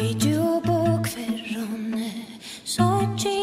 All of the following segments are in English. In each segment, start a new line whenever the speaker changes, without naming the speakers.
Oina i djupok kvirrone Sochi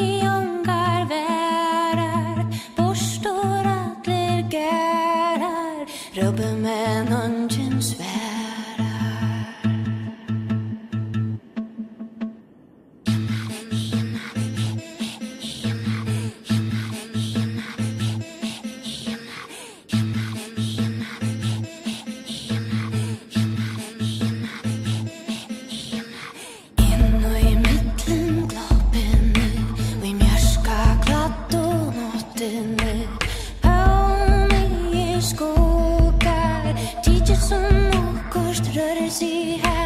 Tidjer som okkurst rører